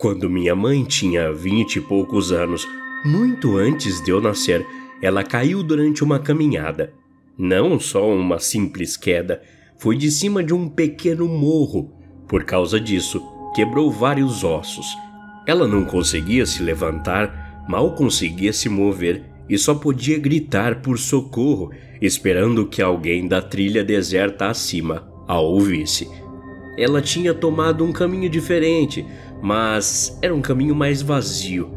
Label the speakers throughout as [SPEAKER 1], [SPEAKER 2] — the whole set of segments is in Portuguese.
[SPEAKER 1] Quando minha mãe tinha vinte e poucos anos, muito antes de eu nascer, ela caiu durante uma caminhada. Não só uma simples queda, foi de cima de um pequeno morro. Por causa disso, quebrou vários ossos. Ela não conseguia se levantar, mal conseguia se mover e só podia gritar por socorro, esperando que alguém da trilha deserta acima a ouvisse. Ela tinha tomado um caminho diferente, mas era um caminho mais vazio.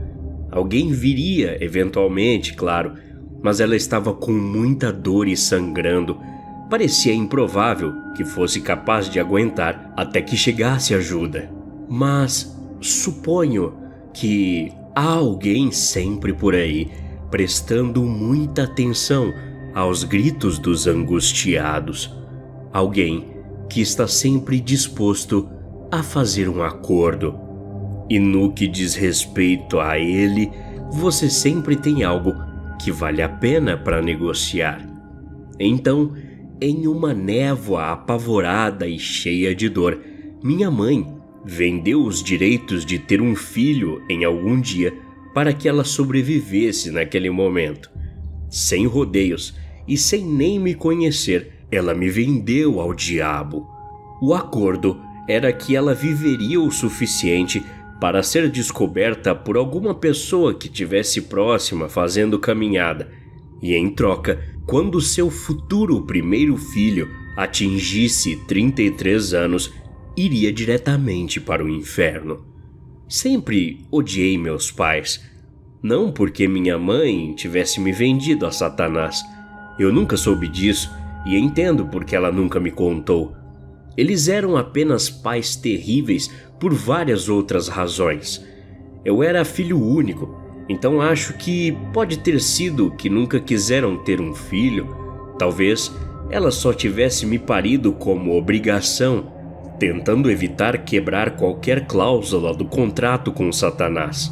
[SPEAKER 1] Alguém viria, eventualmente, claro, mas ela estava com muita dor e sangrando. Parecia improvável que fosse capaz de aguentar até que chegasse ajuda. Mas suponho que há alguém sempre por aí prestando muita atenção aos gritos dos angustiados. Alguém que está sempre disposto a fazer um acordo. E no que diz respeito a ele, você sempre tem algo que vale a pena para negociar. Então, em uma névoa apavorada e cheia de dor, minha mãe vendeu os direitos de ter um filho em algum dia para que ela sobrevivesse naquele momento. Sem rodeios e sem nem me conhecer, ela me vendeu ao diabo. O acordo era que ela viveria o suficiente para ser descoberta por alguma pessoa que tivesse próxima fazendo caminhada, e em troca, quando seu futuro primeiro filho atingisse 33 anos, iria diretamente para o inferno. Sempre odiei meus pais, não porque minha mãe tivesse me vendido a Satanás. Eu nunca soube disso e entendo porque ela nunca me contou. Eles eram apenas pais terríveis por várias outras razões. Eu era filho único, então acho que pode ter sido que nunca quiseram ter um filho. Talvez ela só tivesse me parido como obrigação, tentando evitar quebrar qualquer cláusula do contrato com Satanás.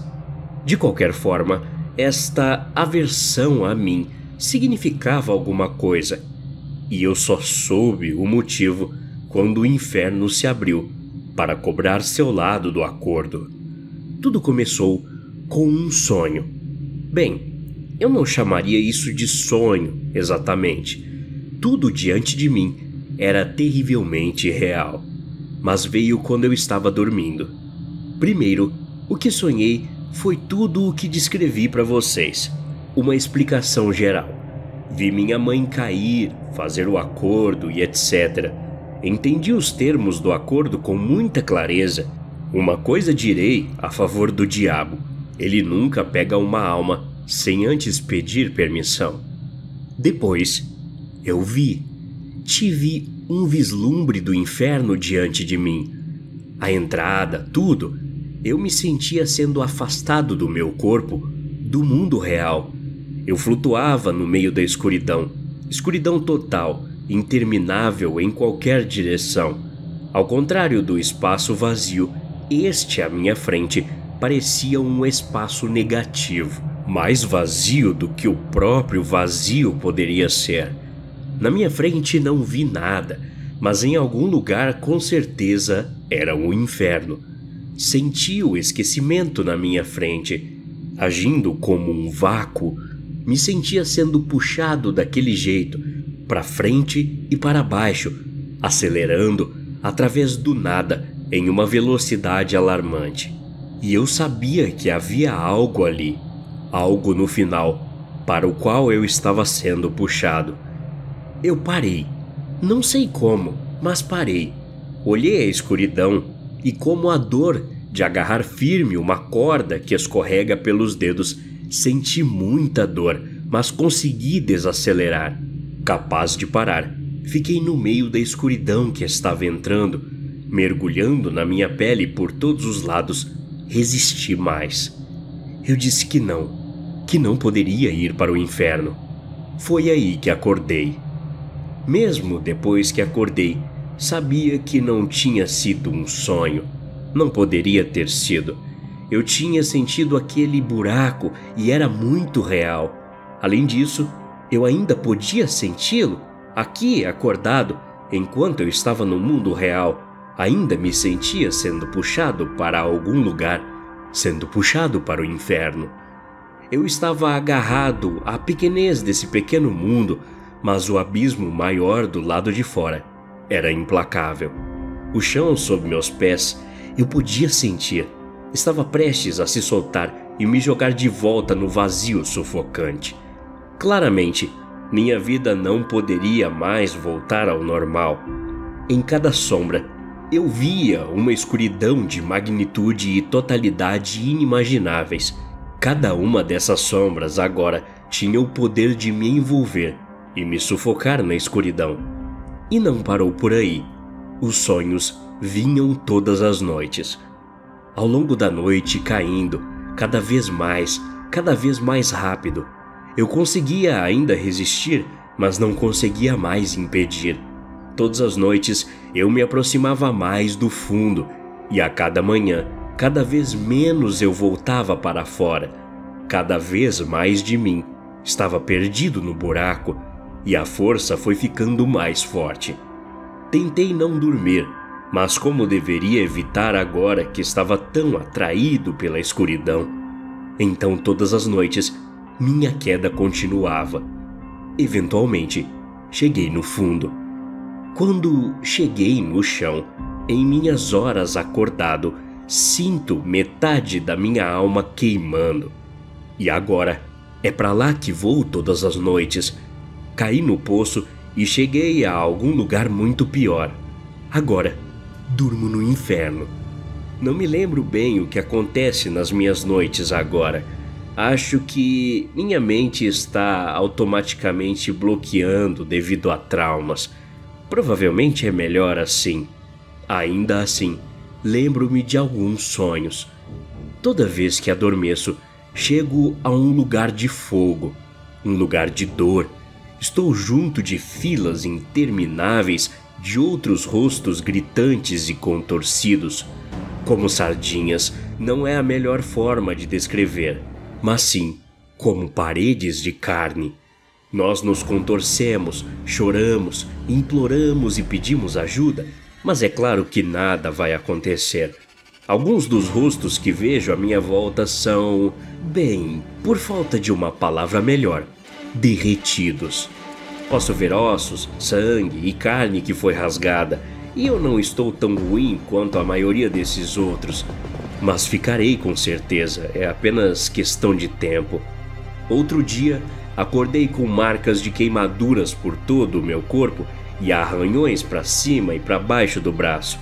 [SPEAKER 1] De qualquer forma, esta aversão a mim significava alguma coisa, e eu só soube o motivo quando o inferno se abriu para cobrar seu lado do acordo. Tudo começou com um sonho. Bem, eu não chamaria isso de sonho exatamente. Tudo diante de mim era terrivelmente real, mas veio quando eu estava dormindo. Primeiro, o que sonhei foi tudo o que descrevi para vocês. Uma explicação geral. Vi minha mãe cair, fazer o acordo e etc Entendi os termos do acordo com muita clareza. Uma coisa direi a favor do diabo: ele nunca pega uma alma sem antes pedir permissão. Depois, eu vi, tive um vislumbre do inferno diante de mim. A entrada, tudo. Eu me sentia sendo afastado do meu corpo, do mundo real. Eu flutuava no meio da escuridão, escuridão total interminável em qualquer direção. Ao contrário do espaço vazio, este à minha frente parecia um espaço negativo, mais vazio do que o próprio vazio poderia ser. Na minha frente não vi nada, mas em algum lugar com certeza era o um inferno. Senti o esquecimento na minha frente. Agindo como um vácuo, me sentia sendo puxado daquele jeito para frente e para baixo, acelerando através do nada em uma velocidade alarmante. E eu sabia que havia algo ali, algo no final, para o qual eu estava sendo puxado. Eu parei. Não sei como, mas parei. Olhei a escuridão e, como a dor de agarrar firme uma corda que escorrega pelos dedos, senti muita dor, mas consegui desacelerar. Capaz de parar, fiquei no meio da escuridão que estava entrando, mergulhando na minha pele por todos os lados. Resisti mais. Eu disse que não, que não poderia ir para o inferno. Foi aí que acordei. Mesmo depois que acordei, sabia que não tinha sido um sonho. Não poderia ter sido. Eu tinha sentido aquele buraco e era muito real. Além disso, eu ainda podia senti-lo, aqui acordado, enquanto eu estava no mundo real. Ainda me sentia sendo puxado para algum lugar, sendo puxado para o inferno. Eu estava agarrado à pequenez desse pequeno mundo, mas o abismo maior do lado de fora era implacável. O chão sob meus pés eu podia sentir. Estava prestes a se soltar e me jogar de volta no vazio sufocante. Claramente, minha vida não poderia mais voltar ao normal. Em cada sombra, eu via uma escuridão de magnitude e totalidade inimagináveis. Cada uma dessas sombras agora tinha o poder de me envolver e me sufocar na escuridão. E não parou por aí. Os sonhos vinham todas as noites. Ao longo da noite, caindo, cada vez mais, cada vez mais rápido. Eu conseguia ainda resistir, mas não conseguia mais impedir. Todas as noites eu me aproximava mais do fundo, e a cada manhã, cada vez menos eu voltava para fora. Cada vez mais de mim estava perdido no buraco, e a força foi ficando mais forte. Tentei não dormir, mas como deveria evitar agora que estava tão atraído pela escuridão? Então todas as noites minha queda continuava. Eventualmente, cheguei no fundo. Quando cheguei no chão, em minhas horas acordado, sinto metade da minha alma queimando. E agora é para lá que vou todas as noites. Caí no poço e cheguei a algum lugar muito pior. Agora durmo no inferno. Não me lembro bem o que acontece nas minhas noites agora Acho que minha mente está automaticamente bloqueando devido a traumas. Provavelmente é melhor assim. Ainda assim, lembro-me de alguns sonhos. Toda vez que adormeço, chego a um lugar de fogo, um lugar de dor. Estou junto de filas intermináveis de outros rostos gritantes e contorcidos. Como sardinhas, não é a melhor forma de descrever mas sim como paredes de carne. Nós nos contorcemos, choramos, imploramos e pedimos ajuda, mas é claro que nada vai acontecer. Alguns dos rostos que vejo à minha volta são, bem, por falta de uma palavra melhor, derretidos. Posso ver ossos, sangue e carne que foi rasgada, e eu não estou tão ruim quanto a maioria desses outros, mas ficarei com certeza, é apenas questão de tempo. Outro dia, acordei com marcas de queimaduras por todo o meu corpo e arranhões para cima e para baixo do braço.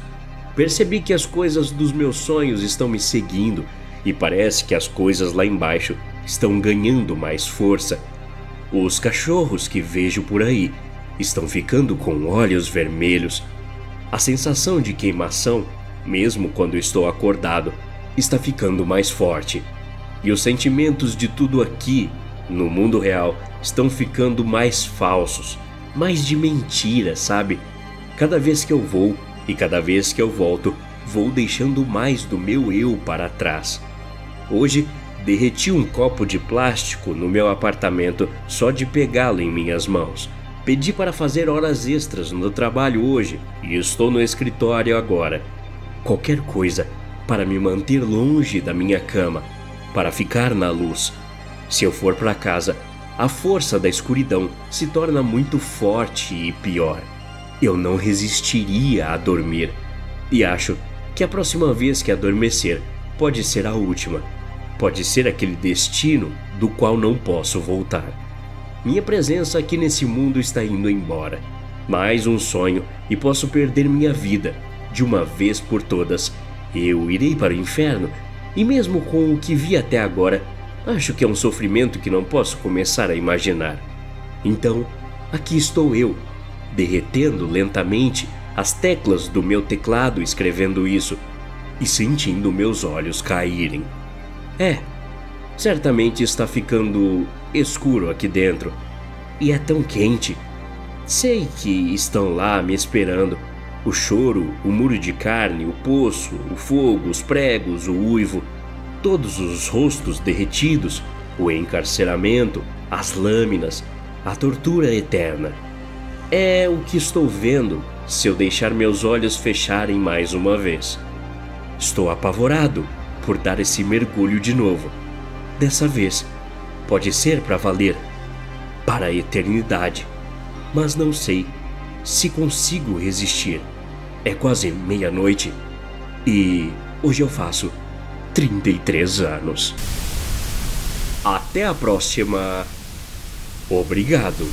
[SPEAKER 1] Percebi que as coisas dos meus sonhos estão me seguindo e parece que as coisas lá embaixo estão ganhando mais força. Os cachorros que vejo por aí estão ficando com olhos vermelhos. A sensação de queimação, mesmo quando estou acordado, está ficando mais forte. E os sentimentos de tudo aqui, no mundo real, estão ficando mais falsos, mais de mentira, sabe? Cada vez que eu vou e cada vez que eu volto, vou deixando mais do meu eu para trás. Hoje, derreti um copo de plástico no meu apartamento só de pegá-lo em minhas mãos. Pedi para fazer horas extras no trabalho hoje e estou no escritório agora. Qualquer coisa para me manter longe da minha cama, para ficar na luz. Se eu for para casa, a força da escuridão se torna muito forte e pior. Eu não resistiria a dormir, e acho que a próxima vez que adormecer pode ser a última. Pode ser aquele destino do qual não posso voltar. Minha presença aqui nesse mundo está indo embora. Mais um sonho e posso perder minha vida, de uma vez por todas, eu irei para o inferno, e mesmo com o que vi até agora, acho que é um sofrimento que não posso começar a imaginar. Então, aqui estou eu, derretendo lentamente as teclas do meu teclado escrevendo isso e sentindo meus olhos caírem. É, certamente está ficando escuro aqui dentro e é tão quente. Sei que estão lá me esperando o choro, o muro de carne, o poço, o fogo, os pregos, o uivo, todos os rostos derretidos, o encarceramento, as lâminas, a tortura eterna. É o que estou vendo se eu deixar meus olhos fecharem mais uma vez. Estou apavorado, por dar esse mergulho de novo. Dessa vez, pode ser para valer, para a eternidade. Mas não sei se consigo resistir. É quase meia-noite e hoje eu faço 33 anos. Até a próxima. Obrigado.